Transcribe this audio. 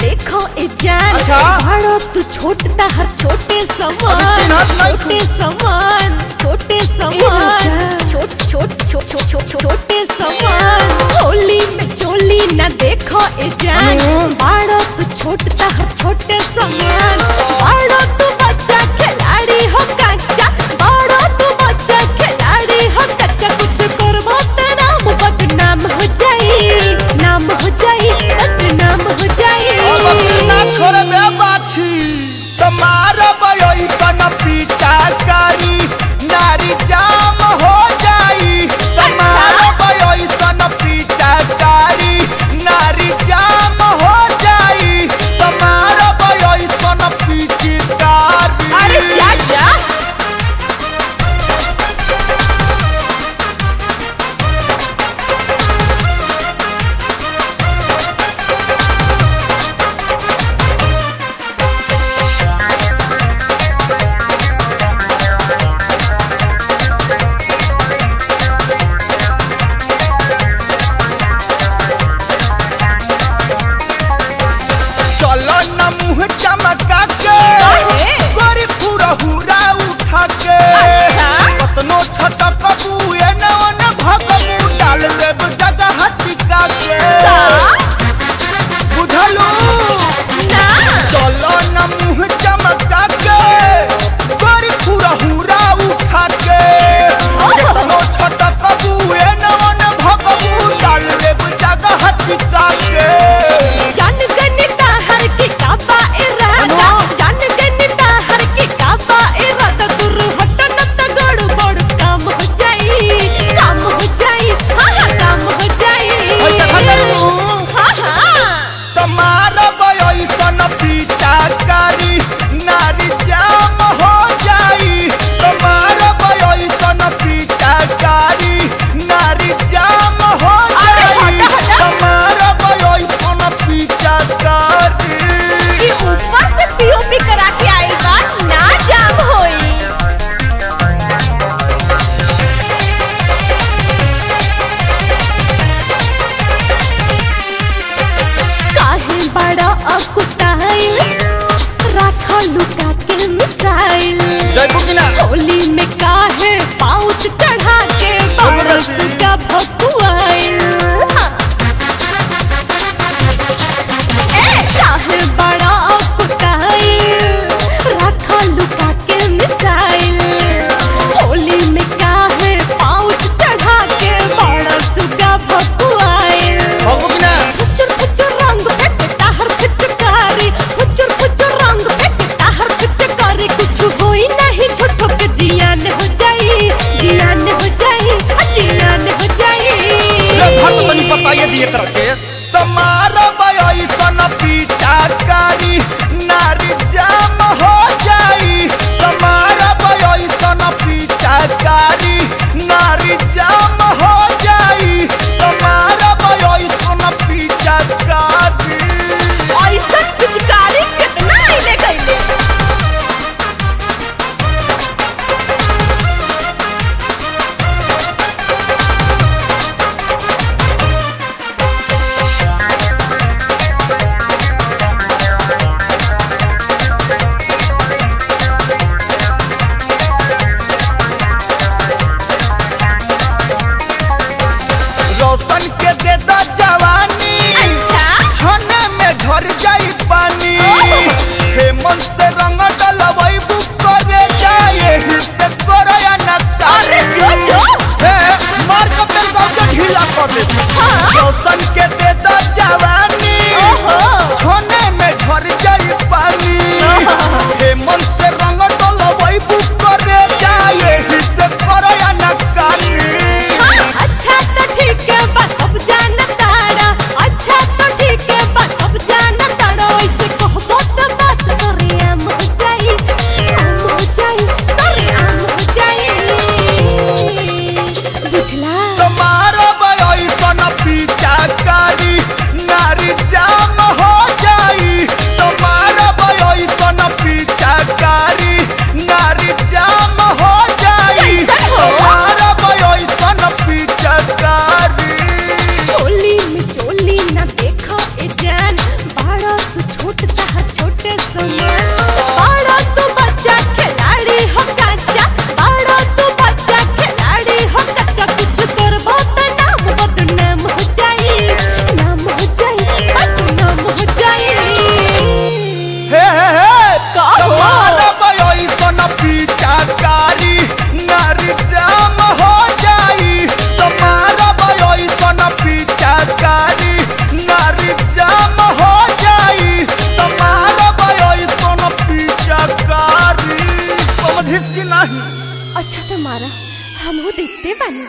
देखो इजा तू छोटता हर छोटे समान। छोटे समान छोटे समान। छोट छोट छोट छोट छोटे समान। होली में चोली न देखो इजान। बाड़ो तू छोटता हर छोटे समान। लुका के मिसाइल होली में का है दिए कर के तुम्हारा बयाई सन पिताकारी नारी जाम हो जाई। तुम्हारा भाई सन पिताकारी नारी जाम दे दा जवानी। अच्छा। में घर जाई पानी। हेमंत रंग डलवई बुक करे जाए हिस्से करे अनता अरे जो जो ए मार कपल का ढीला कर दे। हाँ। के दे दा पीचाकारी नारी जाम हो जाई। तुम्हारा बयोसन पीचाकारी नारी जाम हो जाई। तुम्हारा बयोसन पीचाकारी समझिस नहीं। अच्छा तो मारा वो देखते बानी